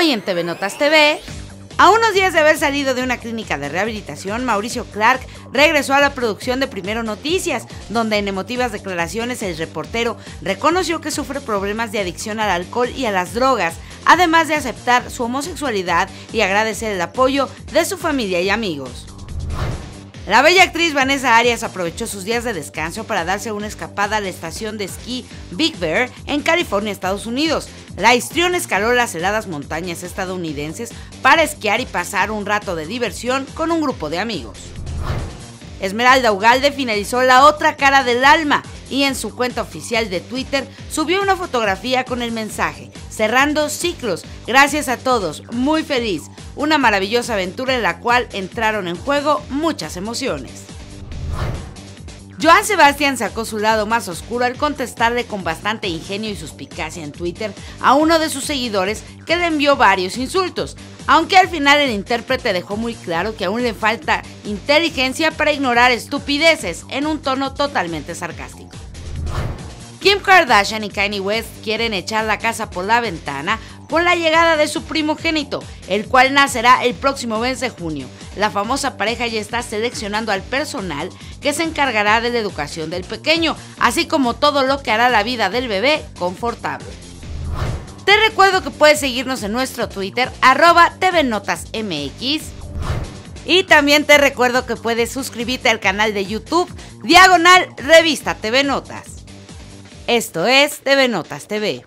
Hoy en TV Notas TV, a unos días de haber salido de una clínica de rehabilitación, Mauricio Clark regresó a la producción de Primero Noticias, donde en emotivas declaraciones el reportero reconoció que sufre problemas de adicción al alcohol y a las drogas, además de aceptar su homosexualidad y agradecer el apoyo de su familia y amigos. La bella actriz Vanessa Arias aprovechó sus días de descanso para darse una escapada a la estación de esquí Big Bear en California, Estados Unidos. La histrión escaló las heladas montañas estadounidenses para esquiar y pasar un rato de diversión con un grupo de amigos. Esmeralda Ugalde finalizó La otra cara del alma y en su cuenta oficial de Twitter subió una fotografía con el mensaje, cerrando ciclos, gracias a todos, muy feliz, una maravillosa aventura en la cual entraron en juego muchas emociones. Joan Sebastián sacó su lado más oscuro al contestarle con bastante ingenio y suspicacia en Twitter a uno de sus seguidores que le envió varios insultos, aunque al final el intérprete dejó muy claro que aún le falta inteligencia para ignorar estupideces en un tono totalmente sarcástico. Kim Kardashian y Kanye West quieren echar la casa por la ventana con la llegada de su primogénito, el cual nacerá el próximo mes de junio. La famosa pareja ya está seleccionando al personal que se encargará de la educación del pequeño, así como todo lo que hará la vida del bebé confortable. Te recuerdo que puedes seguirnos en nuestro Twitter, arroba tvnotasmx. Y también te recuerdo que puedes suscribirte al canal de YouTube, Diagonal Revista TV Notas. Esto es TV Notas TV.